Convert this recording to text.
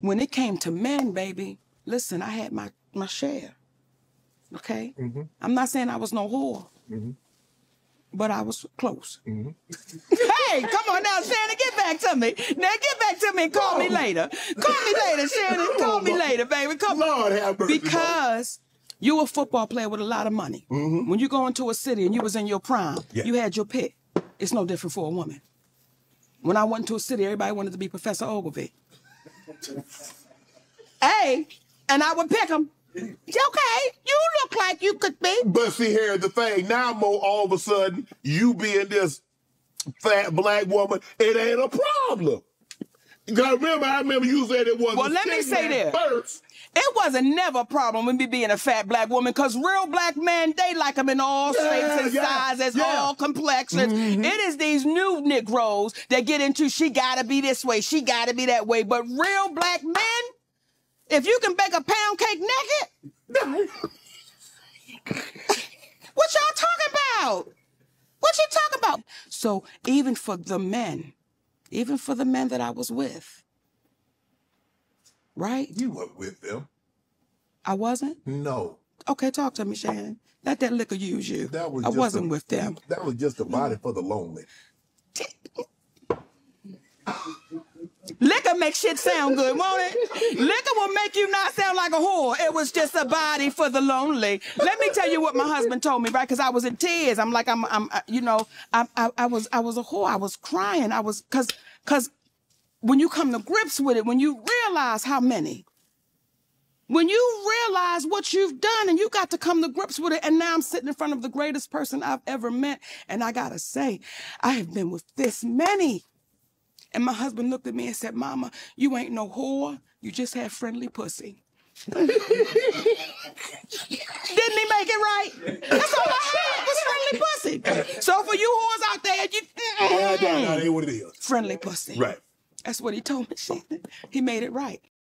When it came to men, baby, listen, I had my, my share. Okay? Mm-hmm. I'm not saying I was no whore, but I was close. Mm-hmm. hey, come on now, Shannon, get back to me. Now get back to me and call me later. Call me later, Shannon. Call me later, baby. Come on. Lord have mercy. Because you a football player with a lot of money. When you go into a city and you was in your prime, Mm-hmm. Yeah. you had your pick. It's no different for a woman. When I went to a city, everybody wanted to be Professor Ogilvy. Hey, and I would pick him. Okay, you look like you could be. But see, here's the thing. Now, Mo, all of a sudden, you being this fat black woman, it ain't a problem. Because remember, I remember you said it was Well, a let me say at this. First. It wasn't never a problem with me being a fat black woman because real black men, they like them in all Yeah, shapes and yeah, sizes, yeah. Mm-hmm. all complexions. It is these new Negroes that get into she gotta be this way, she gotta be that way. But real black men, if you can bake a pound cake naked, what y'all talking about? What you talking about? So even for the men, even for the men that I was with, right? You weren't with them. I wasn't? No. Okay, talk to me, Shannon. Let that liquor use you. That was I wasn't a- with them. That was just a body for the lonely. Liquor makes shit sound good, won't it? Liquor will make you not sound like a whore. It was just a body for the lonely. Let me tell you what my husband told me, right? Because I was in tears. I'm like, I'm, I'm, I- you know, I, I, I was, I was a whore. I was crying. I was, cause, cause when you come to grips with it, when you realize how many, when you realize what you've done and you got to come to grips with it, and now I'm sitting in front of the greatest person I've ever met, and I gotta say, I have been with this many. And my husband looked at me and said, Mama, you ain't no whore. You just have friendly pussy. Didn't he make it right? That's all I had was friendly pussy. So for you whores out there, you Yeah, that, that ain't what it is. friendly pussy. Right. That's what he told me. Shannon. He made it right.